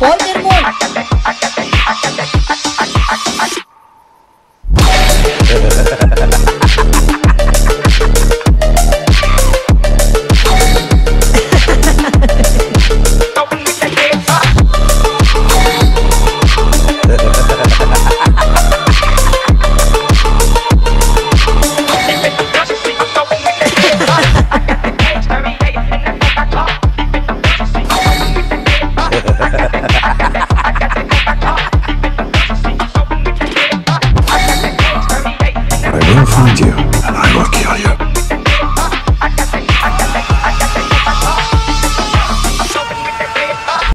Porque I will find you.